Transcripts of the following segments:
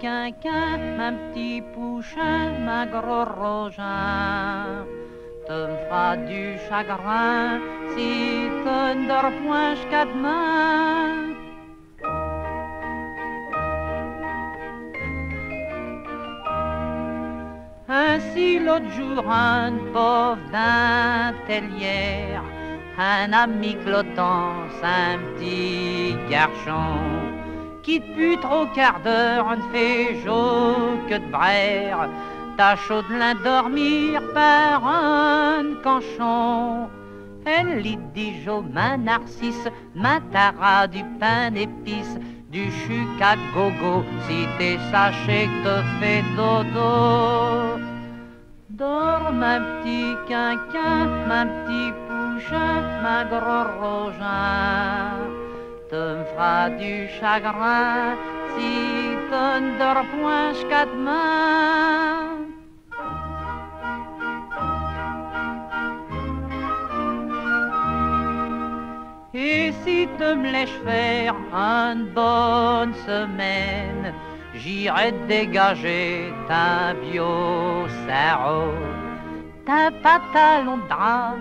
quinquin, ma petit pouchin, ma gros rogin. Tu me du chagrin si tu ne dors point jusqu'à demain. Ainsi l'autre jour, un pauvre d'un un ami clottant, un petit garçon, qui depuis trop quart d'heure ne fait jour que de braire, tâche de l'endormir par un canchon. Elle lit Dijon, ma narcisse, ma tara du pain d'épices, du chuc à gogo, si t'es sachet que te fait dodo. Dors ma petit quinquin, ma petit pouchin, ma gros rogin. Tu me feras du chagrin si tu ne dors point jusqu'à demain. Et si tu me laisses faire une bonne semaine, j'irai dégager ta bio sarreau, ta pantalon de drap,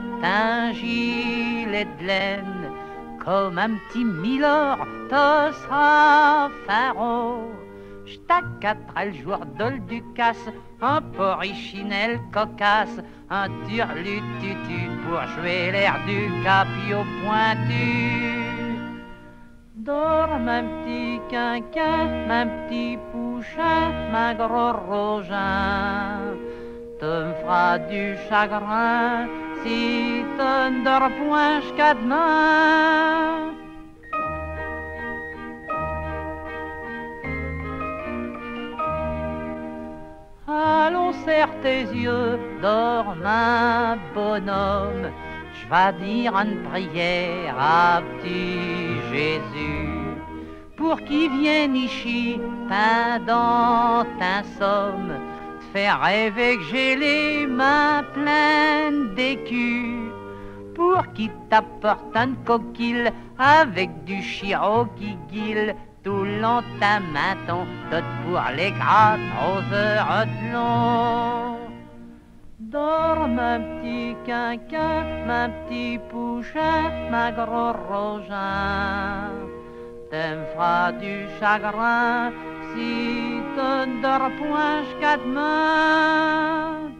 gilet de laine, comme un petit milord, tu seras pharaon. Je t'accatterai le joueur d'ol du casse, un porrichinelle cocasse, un turlututu pour jouer l'air du capio pointu. Dors ma petit quinquin, ma petit pouchin, ma gros rogin. Tu me feras du chagrin si dors point jusqu'à. Allons, serre tes yeux, dors ma bonhomme. Je vais dire une prière à petit Jésus pour qu'il vienne ici pendant ta somme, faire rêver que j'ai les mains pleines d'écus pour qu'il t'apporte une coquille avec du chiro qui guille tout le long ta matin, tout pour les grattes aux heures de long. Dors ma petit quinquin, ma petit pouchin, ma gros rogin. Tu me feras du chagrin si que dors point jusqu'à demain.